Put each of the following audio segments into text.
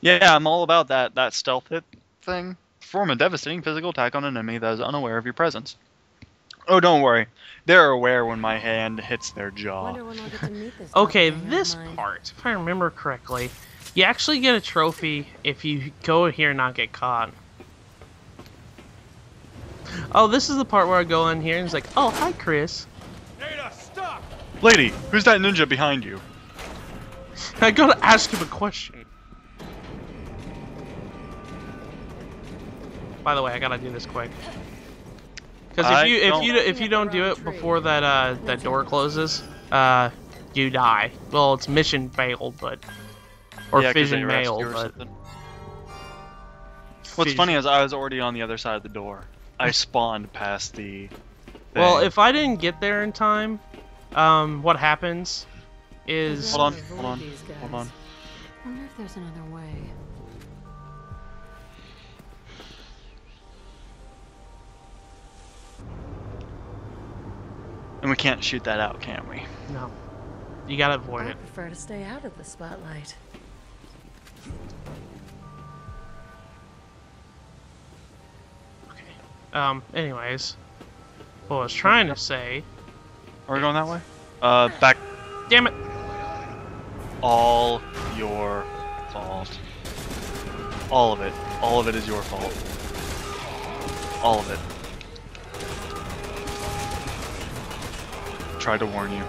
Yeah, I'm all about that that stealth hit thing. Perform a devastating physical attack on an enemy that is unaware of your presence. Oh, don't worry. They're aware when my hand hits their jaw. When I'll get to meet this Okay, this mine. part, if I remember correctly, you actually get a trophy if you go here and not get caught. Oh, this is the part where I go in here and it's like, oh, hi, Chris. Lady, who's that ninja behind you? I gotta ask him a question. By the way, I gotta do this quick. Because if you if you if you don't do it before that uh that door closes, uh, you die. Well, it's mission failed, but or Yeah, 'cause fission they arrest mailed, you or but something. What's fission- funny is I was already on the other side of the door. I spawned past the. Well, if I didn't get there in time, um, what happens is Hold on, Avoid hold on, these hold guys. on. Wonder if there's another way. And we can't shoot that out, can we? no, you gotta avoid I it. prefer to stay out of the spotlight. Okay. Um, anyways, what I was trying to say, Are we going that way? Uh, back. damn it, All your fault. All of it. All of it is your fault. All of it. Tried to warn you.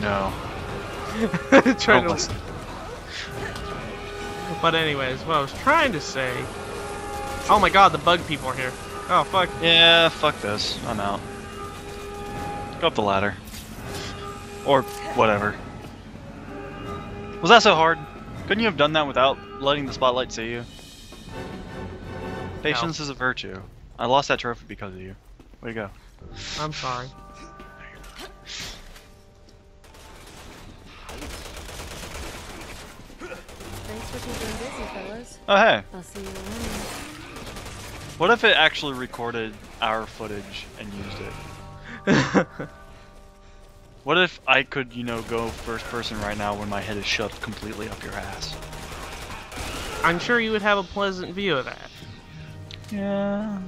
No. trying Don't to listen. But anyways, what I was trying to say. Oh my god, the bug people are here. Oh fuck. Yeah, fuck this. I'm out. Go up the ladder. Or whatever. Was that so hard? Couldn't you have done that without letting the spotlight see you? Patience is a virtue. I lost that trophy because of you. Way to go. I'm sorry. Thanks for keeping busy, fellas. Oh hey, I'll see you around. what if it actually recorded our footage and used it? What if I could, you know, go first person right now when my head is shoved completely up your ass? I'm sure you would have a pleasant view of that. Yeah.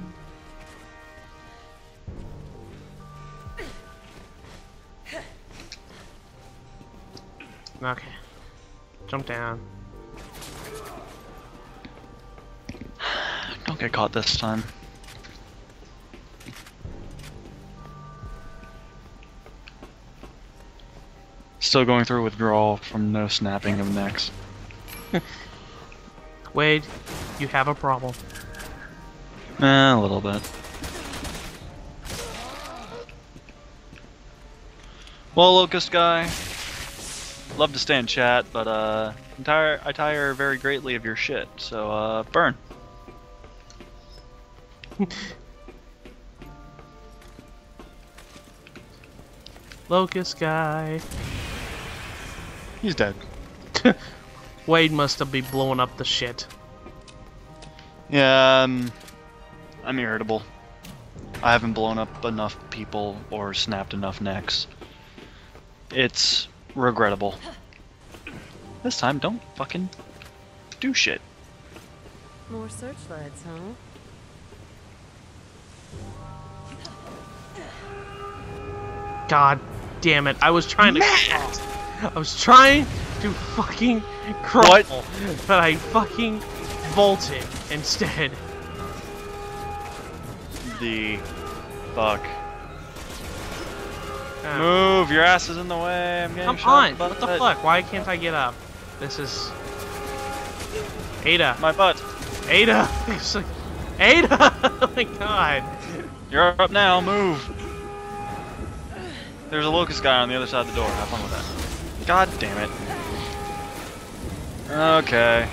Okay. Jump down. Don't get caught this time. Still going through withdrawal from no snapping of necks. Wade, you have a problem. Eh, a little bit. Well, Locust guy, love to stay in chat, but uh, I tire, I tire very greatly of your shit. So uh, burn. Locust guy. He's dead. Wade must have been blowing up the shit. Yeah, um, I'm irritable. I haven't blown up enough people or snapped enough necks. It's regrettable. This time, don't fucking do shit. More searchlights, huh? God damn it. I was trying to I was trying to fucking What? crawl, but I fucking vaulted instead. The fuck. Ah. Move, your ass is in the way. I'm getting Come shot on! What the fuck? Why can't I get up? This is Ada. My butt. Ada. Like, Ada. oh my god. You're up now. Move. There's a locust guy on the other side of the door. Have fun with that. God damn it. Okay.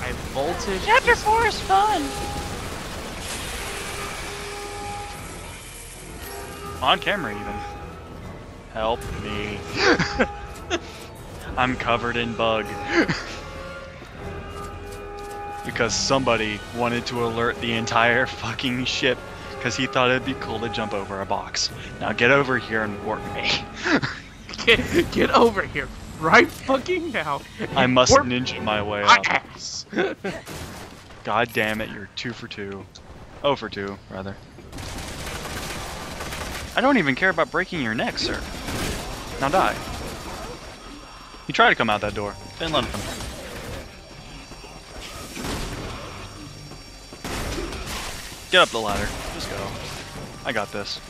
I vaulted. Chapter 4 is fun. On camera, even. Help me. I'm covered in bug. because somebody wanted to alert the entire fucking ship because he thought it'd be cool to jump over a box. Now get over here and warp me. Get, get over here, right fucking now. I must Or ninja my way my up. ass. God damn it, you're two for two. Oh for two, rather. I don't even care about breaking your neck, sir. Now die. He tried to come out that door. Didn't let him. Get up the ladder. I got this.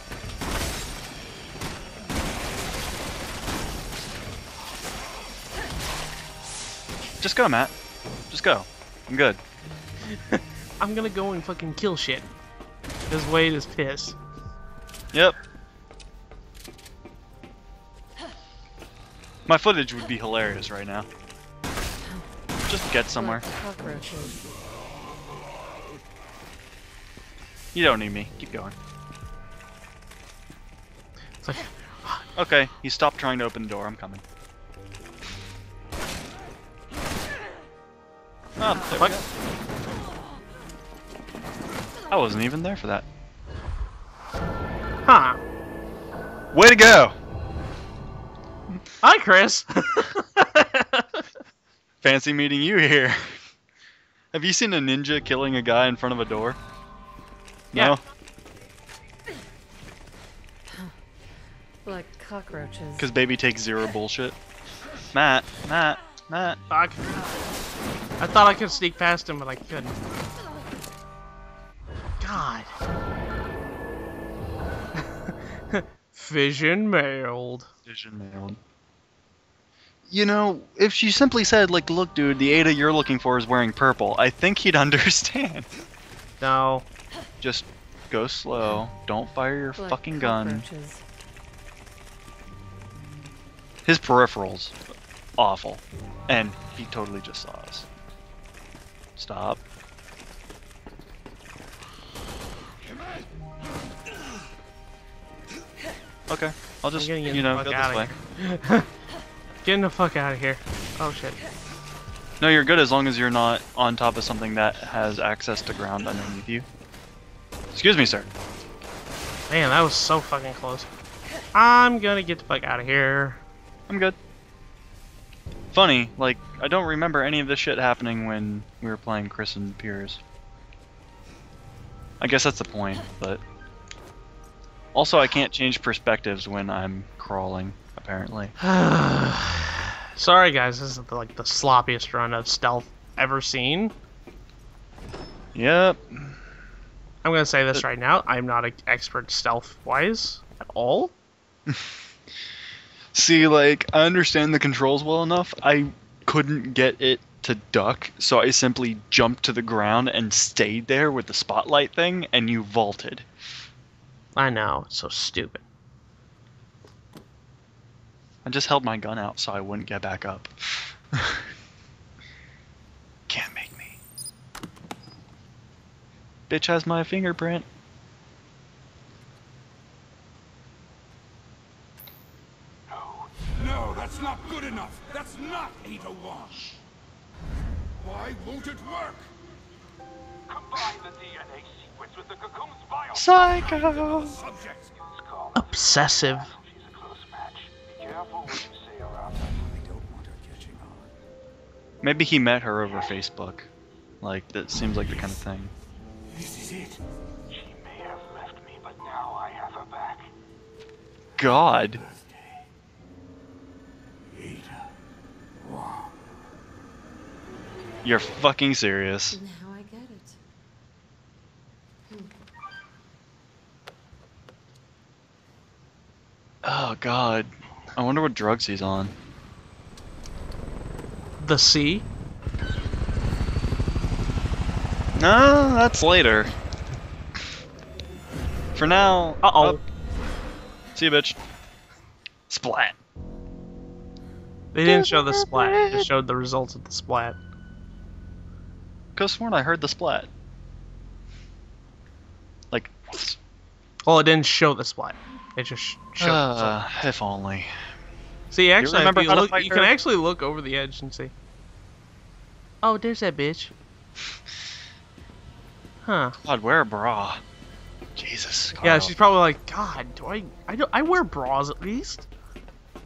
Just go, Matt. Just go. I'm good. I'm gonna go and fucking kill shit. Because Wade is pissed. Yep. My footage would be hilarious right now. Just get somewhere. You don't need me. Keep going. It's like, Okay, he stopped trying to open the door. I'm coming. Oh, there we go. I wasn't even there for that. huh. Way to go! Hi, Chris. Fancy meeting you here. Have you seen a ninja killing a guy in front of a door? Yeah. Like cockroaches. Because baby takes zero bullshit. Matt, Matt, Matt. Fuck. I thought I could sneak past him, but I couldn't. God. Vision mailed. Vision mailed. You know, if she simply said, like, look, dude, the Ada you're looking for is wearing purple, I think he'd understand. No. Just go slow. Don't fire your Like fucking gun. cockroaches. His peripherals, awful. And he totally just saw us. Stop. Okay, I'll just, you know, go this way. Getting the fuck out of here. Oh shit. No, you're good as long as you're not on top of something that has access to ground underneath you. Excuse me, sir. Man, that was so fucking close. I'm gonna get the fuck out of here. I'm good. Funny, like, I don't remember any of this shit happening when we were playing Chris and Piers. I guess that's the point, but... Also, I can't change perspectives when I'm crawling, apparently. Sorry guys, this is like the sloppiest run of stealth ever seen. Yep. I'm gonna say this right now. I'm not an expert stealth wise at all. See, like, I understand the controls well enough. I couldn't get it to duck, so I simply jumped to the ground and stayed there with the spotlight thing, and you vaulted. I know, it's so stupid. I just held my gun out so I wouldn't get back up. Can't make me. Bitch has my fingerprint. No, that's not good enough. That's not Ada 1. Why won't it work? Combine the DNA sequence with the cocoon's bio. Psycho! Subject. Obsessive. She's a close match. Be careful what you say around her. I don't want her catching on. Maybe he met her over Facebook. Like, that seems like the kind of thing. This is it. She may have left me, but now I have her back. God! You're fucking serious. Now I get it. Oh god. I wonder what drugs he's on. The sea. No, that's later. For now. Uh oh. up. See you, bitch. Splat. They didn't show the splat. They just showed the results of the splat. Could sworn I heard the splat. Like, Well, it didn't show the splat. It just sh- showed. the uh, splat. if only. See, actually, you, how look, you can actually look over the edge and see. Oh, there's that bitch. Huh. God, wear a bra. Jesus. Yeah, she's probably like, God, do I? I, do, I wear bras at least.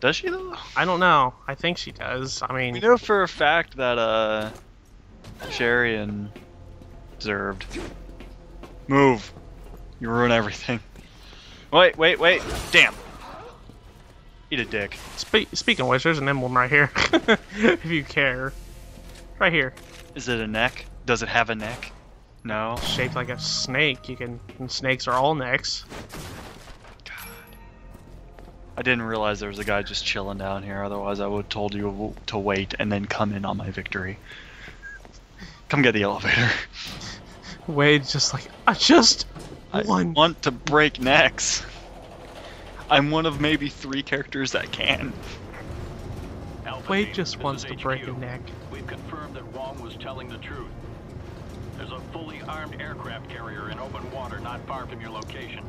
Does she though? I don't know. I think she does. I mean, We know for a fact that uh, Sherry and Zerved. Move. You ruin everything. Wait, wait, wait. Damn. Eat a dick. spe- speaking of which, there's an emblem right here. if you care. Right here. Is it a neck? Does it have a neck? No. Shaped like a snake. You can. and snakes are all necks. God. I didn't realize there was a guy just chilling down here. Otherwise, I would have told you to wait and then come in on my victory. Come get the elevator. Wade's just like, I just I one. want to break necks. I'm one of maybe three characters that can. Alpha Wade team, just wants is to break a neck. We've confirmed that Wong was telling the truth. There's a fully armed aircraft carrier in open water not far from your location.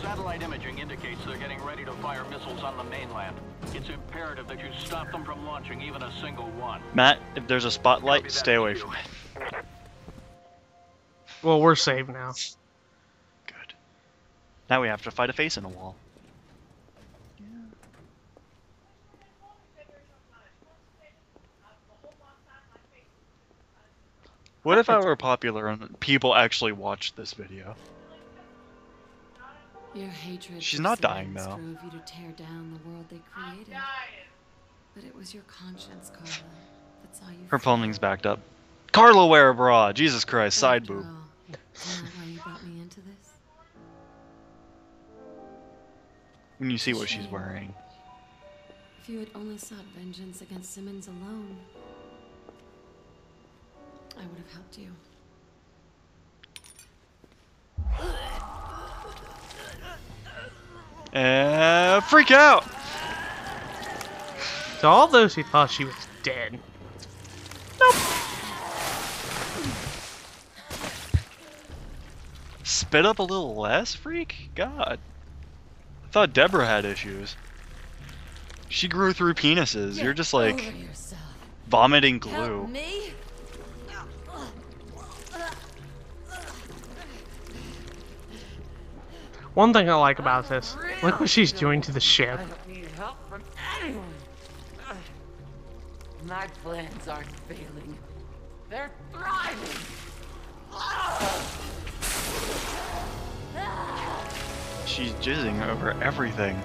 Satellite imaging indicates they're getting ready to fire missiles on the mainland. It's imperative that you stop them from launching even a single one. Matt, if there's a spotlight, stay away from it. Well, we're saved now. Good. Now we have to fight a face in a wall. What if I were popular and people actually watched this video? Your hatred She's not dying, Simmons though. drove you to tear down the world they created. But it was your conscience, Carla, that saw you. Her fall. plumbing's backed up. Carla wear a bra. Jesus Christ, side boob. all, why you brought me into this? When you see what she's wearing. If you had only sought vengeance against Simmons alone, I would have helped you. Uh, freak out! To all those who thought she was dead, nope. Spit up a little less, freak? God. I thought Deborah had issues. She grew through penises. You're just like Over yourself. vomiting Help glue. One thing I like about this, look what she's doing to the ship. I don't need help from anyone. My plans aren't failing. They're thriving. She's jizzing over everything.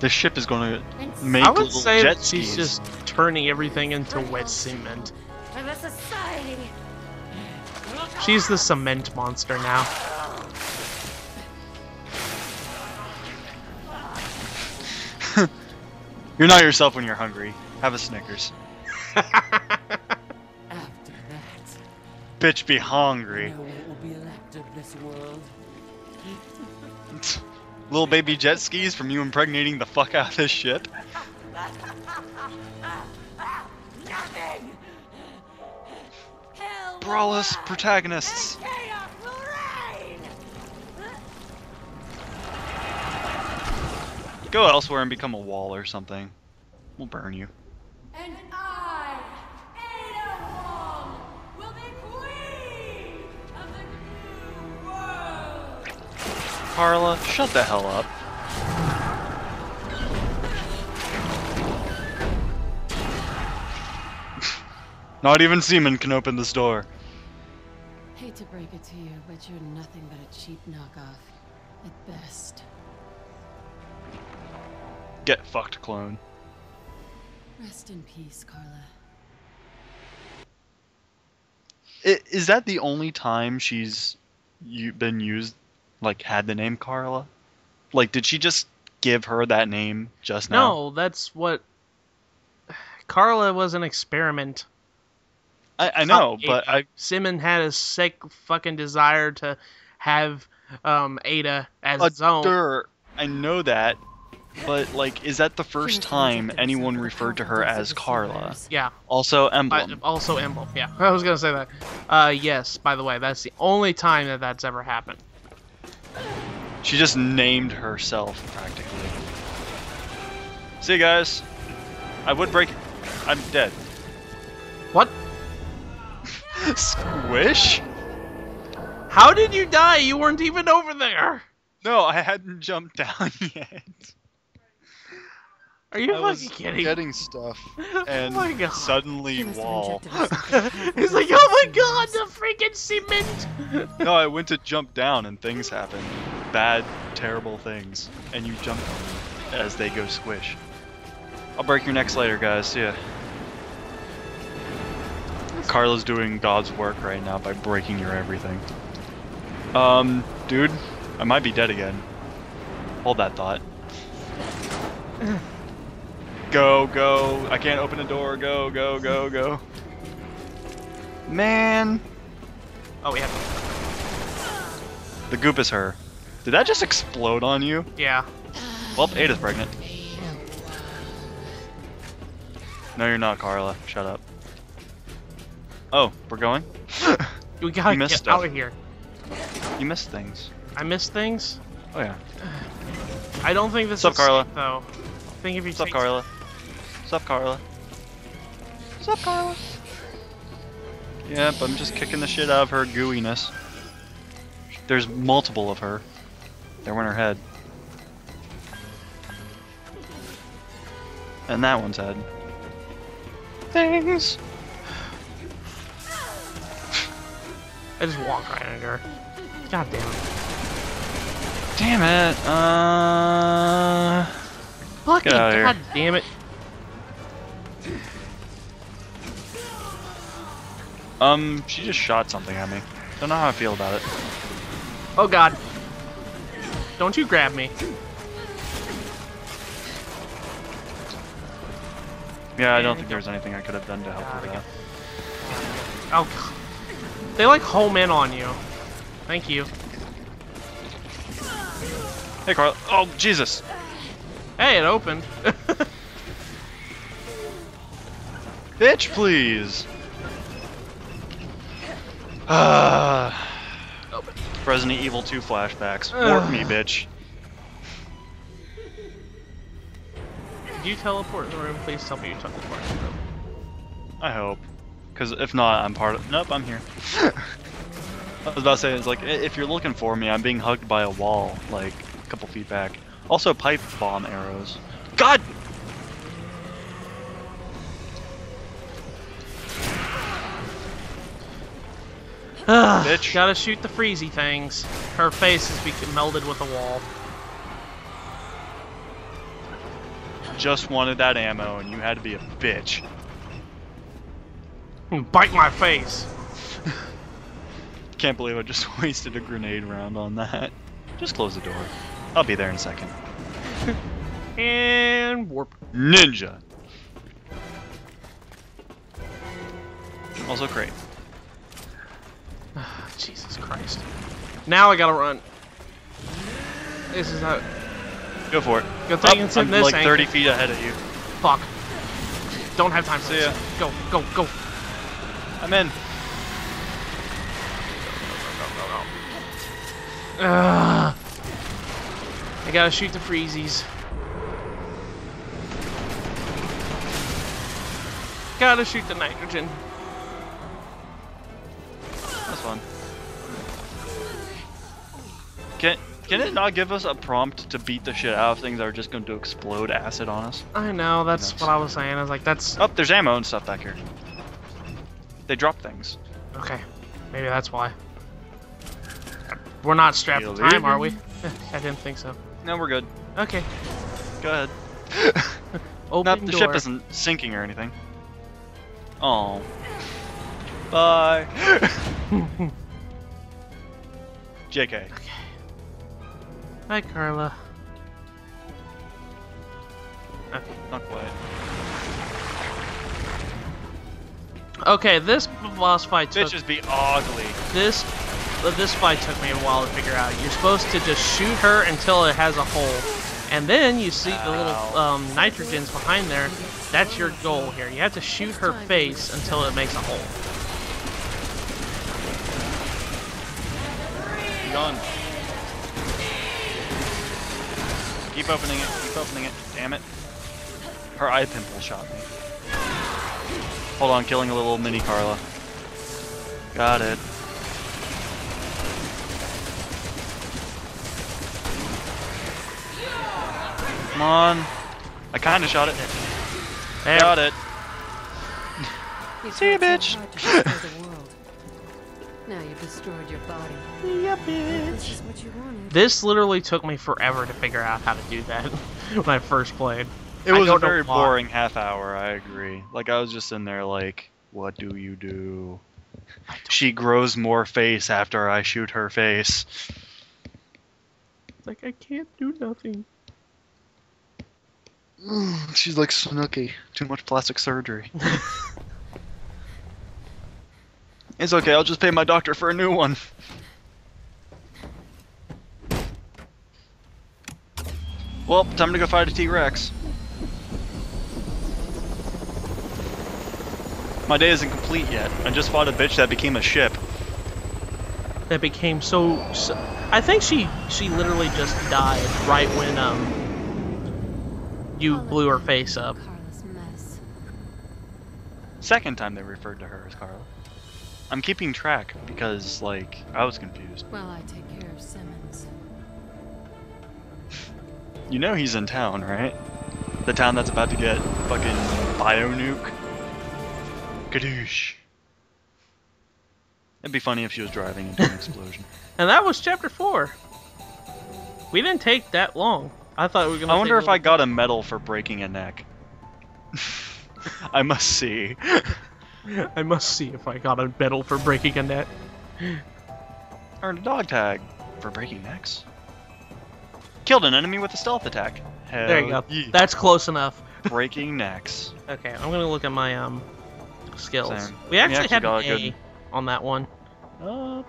The ship is going to make I would say jet that she's just turning everything into wet cement. For the society. She's the cement monster now. You're not yourself when you're hungry. Have a Snickers. After that, Bitch, be hungry. no one will be left of this world. Little baby jet skis from you impregnating the fuck out of this ship. Nothing. Brawless protagonists. Go elsewhere and become a wall or something. We'll burn you. And I, Ada Wong, will be queen of the new world. Carla, shut the hell up. Not even Seaman can open this door. Hate to break it to you, but you're nothing but a cheap knockoff. At best. Get fucked, clone. Rest in peace, Carla. I- Is that the only time she's you been used, like had the name Carla? Like, did she just give her that name just now? No, that's what. Carla was an experiment. I, I know, Ada. but I Simon had a sick fucking desire to have um, Ada as uh, his own. dur, I know that, but like, is that the first time anyone referred to her as Carla? Yeah, Also, I, also Emblem. Yeah, I was gonna say that. Uh, yes. By the way, that's the only time that that's ever happened. She just named herself practically. See you guys. I would break. I'm dead. What? Squish? How did you die? You weren't even over there. No, I hadn't jumped down yet. Are you I was fucking kidding? getting stuff, and my God. suddenly They wall. injected us with something He's like, oh my god, the freaking cement! no, I went to jump down and things happen. Bad, terrible things. And you jump on them as they go squish. I'll break your necks later, guys. See ya. Carla's doing God's work right now by breaking your everything. Um, dude, I might be dead again. Hold that thought. Go, go. I can't open the door. Go, go, go, go. Man. Oh, we have The goop is her. Did that just explode on you? Yeah. Well, Ada's pregnant. No, you're not, Carla. Shut up. Oh, we're going? We gotta You missed get stuff. out of here. you missed things. I missed things. Oh, yeah. I don't think this What's up, is Carla? safe, though. I think if you What's up, Carla? What's up, Carla? What's up, Carla? Yep, I'm just kicking the shit out of her gooiness. There's multiple of her. They're in her head. And that one's head. Things. I just walked right under her. God damn it. Damn it. Uh. Fucking Get outta here. god damn it. Um, she just shot something at me. Don't know how I feel about it. Oh god. Don't you grab me. Yeah, I don't think there's anything I could have done to help with it. that. Oh god. They like home in on you. Thank you. Hey, Carl. Oh, Jesus. Hey, it opened. Bitch, please. Ah. Resident Evil 2 flashbacks. Warp me, bitch. Did you teleport in the room? Please tell me you teleport in the room. I hope. Because if not, I'm part of. Nope, I'm here. I was about to say, it's like, if you're looking for me, I'm being hugged by a wall, like, a couple feet back. Also, pipe bomb arrows. God! Ah. Bitch. Gotta shoot the freezy things. Her face is be melded with a wall. Just wanted that ammo, and you had to be a bitch. Bite my face. Can't believe I just wasted a grenade round on that. Just close the door. I'll be there in a second. And warp. Ninja! Also great. Jesus Christ. Now I gotta run. This is not. Go for it. Good thing it's in I'm this like angle. 30 feet ahead of you. Fuck. Don't have time for See this. Go, go, go. I'm in. Ugh. I gotta shoot the freezies. Gotta shoot the nitrogen. That's fun. Can can it not give us a prompt to beat the shit out of things that are just going to explode acid on us? I know, that's Nuts. what I was saying. I was like, that's. Oh, there's ammo and stuff back here. They drop things. Okay. Maybe that's why. We're not strapped for time, are we? I didn't think so. No, we're good. Okay. Go ahead. Open Nope, the door. ship isn't sinking or anything. Oh. Bye. JK. Hi, Carla. Okay. Not quite. Okay, this boss fight took Bitches be ugly. this uh, this fight took me a while to figure out. You're supposed to just shoot her until it has a hole, and then you see the little um, nitrogens behind there. That's your goal here. You have to shoot her face until it makes a hole. Be Keep opening it. Keep opening it. Damn it. Her eye pimple shot me. Hold on, killing a little mini Carla. Got it. Come on. I kind of shot it. Got it. You See so bitch. Now you've destroyed your body. Yeah, This bitch. is what you wanted. This literally took me forever to figure out how to do that when I first played. It was a very boring half hour. I agree. Like I was just in there, like, what do you do? She grows more face after I shoot her face. Like I can't do nothing. She's like Snooki. Too much plastic surgery. it's okay. I'll just pay my doctor for a new one. Well, time to go fight a T-Rex. My day isn't complete yet. I just fought a bitch that became a ship. That became so, so. I think she she literally just died right when um you blew her face up. Carla's mess. Second time they referred to her as Carla. I'm keeping track because, like, I was confused. Well, I take care of Simmons. You know he's in town, right? The town that's about to get fucking bio-nuke. Kadoosh. It'd be funny if she was driving into an explosion. And that was chapter four. We didn't take that long. I thought we were gonna. I wonder if I got a medal for breaking a neck. I must see. I must see if I got a medal for breaking a net. Earned a dog tag for breaking necks. Killed an enemy with a stealth attack. Hell There you go. yeah. That's close enough. breaking necks. Okay, I'm gonna look at my um skills. Same. We actually, actually had an a good- on that one. Uh,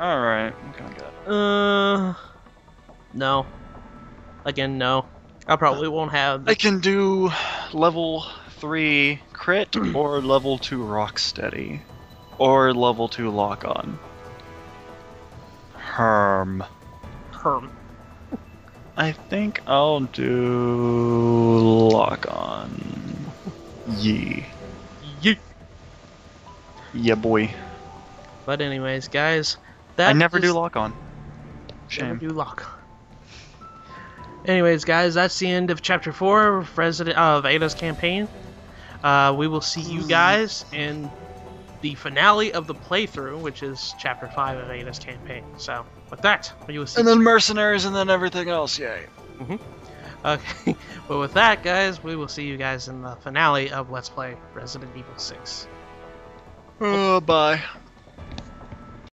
Alright, what can I get? Uh, no. Again, no. I probably won't have. I can do level 3 crit or level 2 rock steady or level 2 lock on. Herm. Herm. I think I'll do lock on. Yee. Yeet. Yeah, boy. But anyways, guys, that I never do lock on. Never Shame. do lock. Anyways, guys, that's the end of chapter four of Resident of Ada's campaign. Uh, we will see you guys in the finale of the playthrough, which is chapter five of Ada's campaign. So, with that, we will see. And then mercenaries and then everything else, yay. Okay, but with that, guys, we will see you guys in the finale of Let's Play Resident Evil Six. Uh, bye.